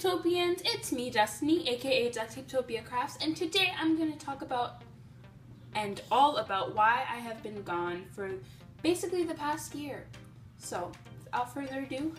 friends, it's me, Destiny, aka Ducktapetopia Crafts, and today I'm going to talk about and all about why I have been gone for basically the past year. So, without further ado,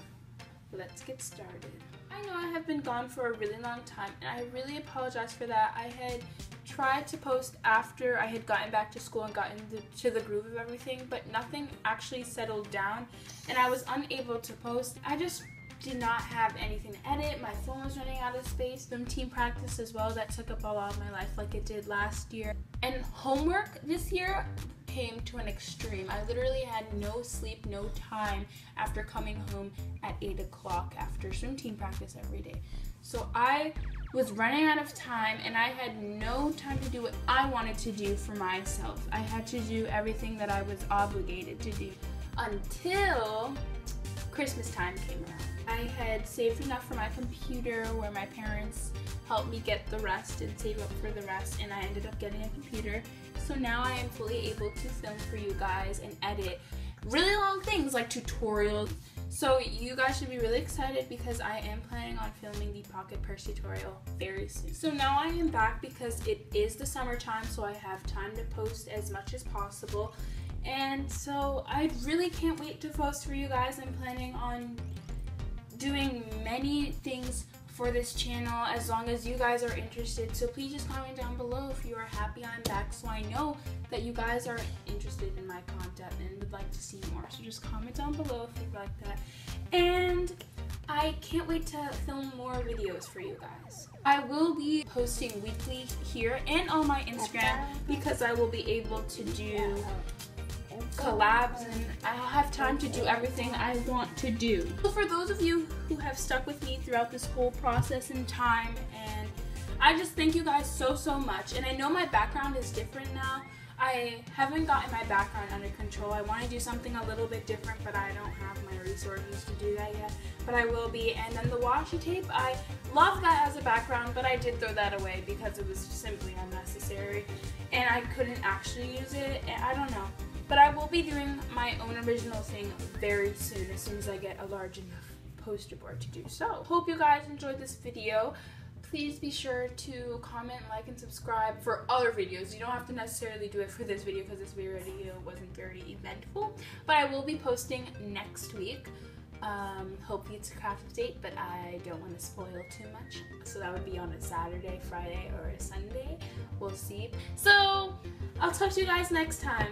let's get started. I know I have been gone for a really long time, and I really apologize for that. I had tried to post after I had gotten back to school and gotten the, to the groove of everything, but nothing actually settled down, and I was unable to post. I just did not have anything to edit. My phone was running out of space. Some team practice as well that took up a lot of my life like it did last year. And homework this year came to an extreme. I literally had no sleep, no time after coming home at 8 o'clock after swim team practice every day. So I was running out of time and I had no time to do what I wanted to do for myself. I had to do everything that I was obligated to do until Christmas time came around. I had saved enough for my computer where my parents helped me get the rest and save up for the rest and I ended up getting a computer. So now I am fully able to film for you guys and edit really long things like tutorials. So you guys should be really excited because I am planning on filming the pocket purse tutorial very soon. So now I am back because it is the summertime so I have time to post as much as possible. And so I really can't wait to post for you guys. I'm planning on doing many things for this channel as long as you guys are interested. So please just comment down below if you are happy I'm back so I know that you guys are interested in my content and would like to see more. So just comment down below if you'd like that. And I can't wait to film more videos for you guys. I will be posting weekly here and on my Instagram because I will be able to do collabs and I'll have time to do everything I want to do. So for those of you who have stuck with me throughout this whole process and time and I just thank you guys so so much and I know my background is different now. I haven't gotten my background under control. I want to do something a little bit different but I don't have my resources to do that yet. But I will be. And then the washi tape, I love that as a background but I did throw that away because it was simply unnecessary and I couldn't actually use it I don't know. Be doing my own original thing very soon, as soon as I get a large enough poster board to do so. Hope you guys enjoyed this video. Please be sure to comment, like, and subscribe for other videos. You don't have to necessarily do it for this video because this video wasn't very eventful. But I will be posting next week. Um, hopefully it's a craft update, but I don't want to spoil too much. So that would be on a Saturday, Friday, or a Sunday. We'll see. So I'll talk to you guys next time.